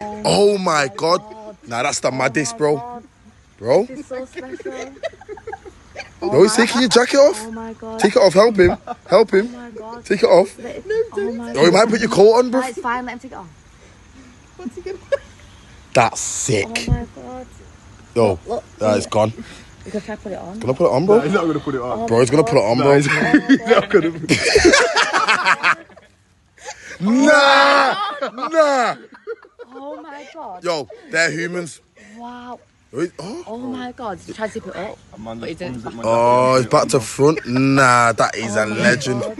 Oh my god. Nah, that's the maddest, bro. Bro, It's so special. bro, he's taking your jacket off. Oh my god. Take it off. Help him. Help Oh him. my god. Take it off. Let it- Oh Oh, you might put your coat on, bro. Nah, it's fine. Let him take it off. That's sick. Oh sick. my god. Yo, Look. that is gone. You can try to put it on. Gonna put it on, Nah, bro. he's not gonna put it on. Oh bro, he's gonna put it on, bro. he's he's not gonna. Nah, oh nah. Oh my god. Yo, they're humans. Wow. Wait, Oh, Oh my god. Try to zip it up. But he didn't. thumbs up oh, jacket. Oh, he's back to front. Nah, that is a Oh my legend. God.